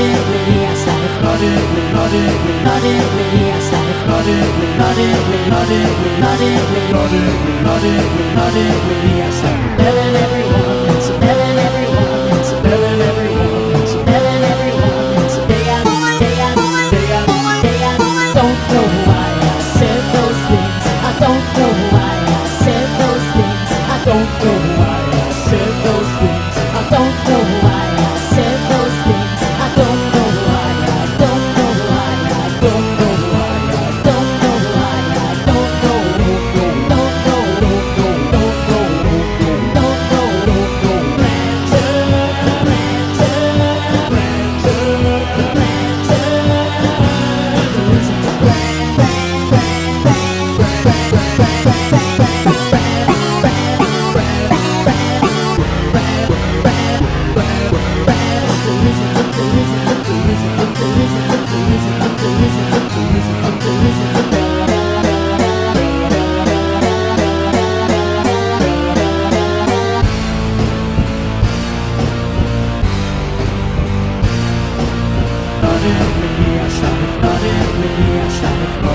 logically, I started logically, logically, logically, I started logically, logically, logically, logically, logically, logically, logically, I started telling everyone.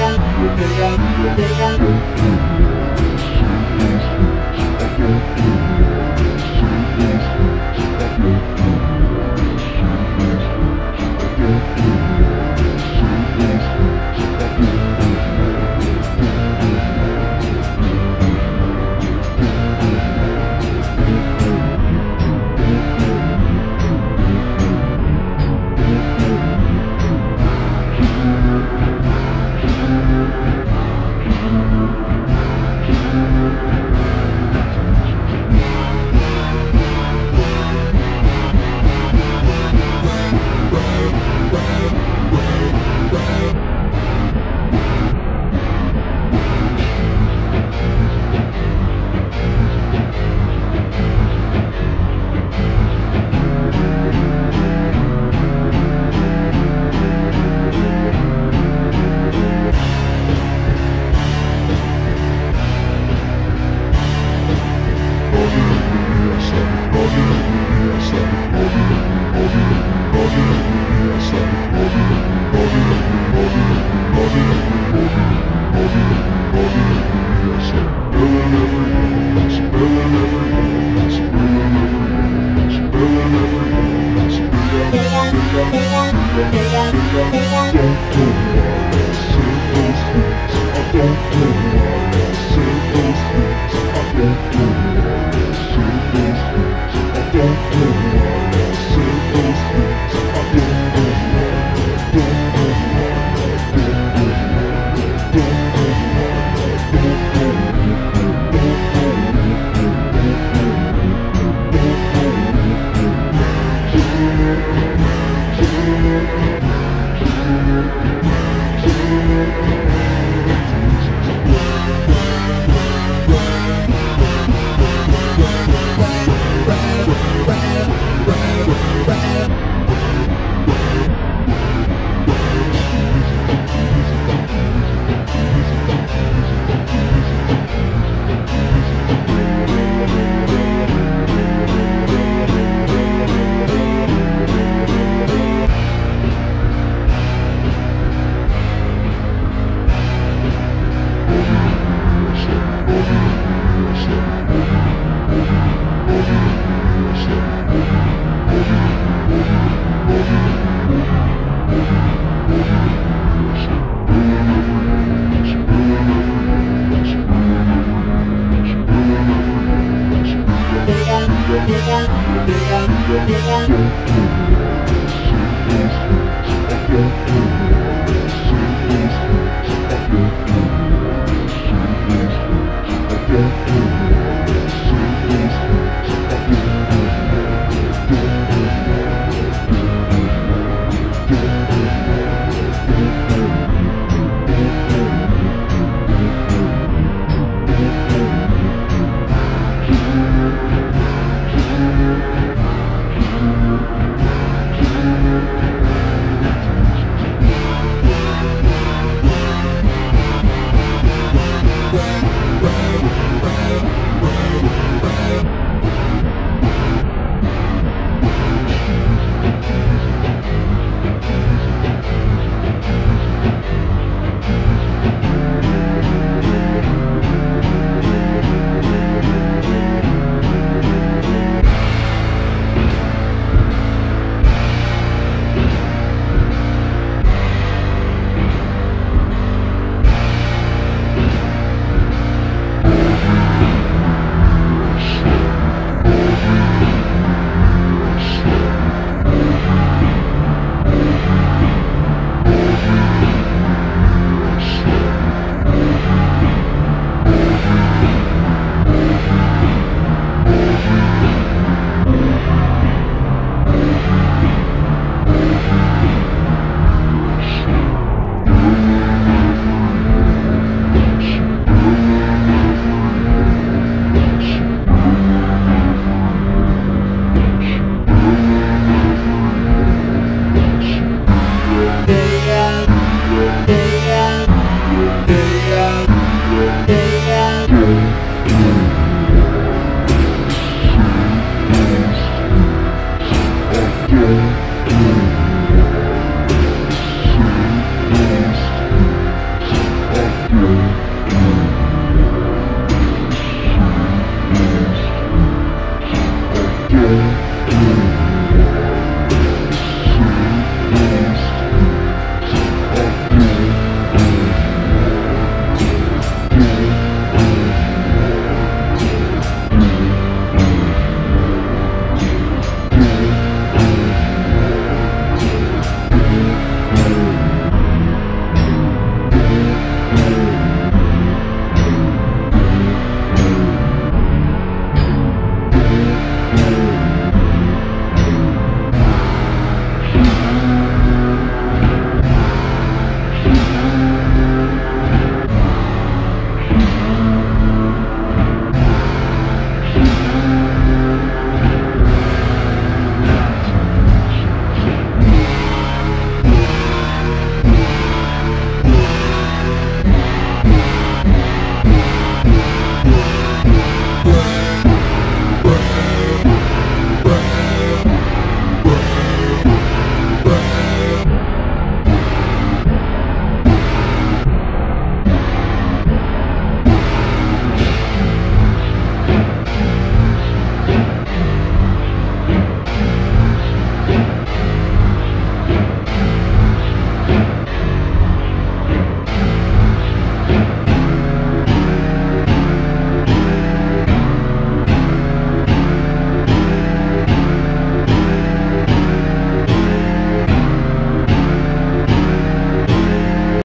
the end of the Thank you.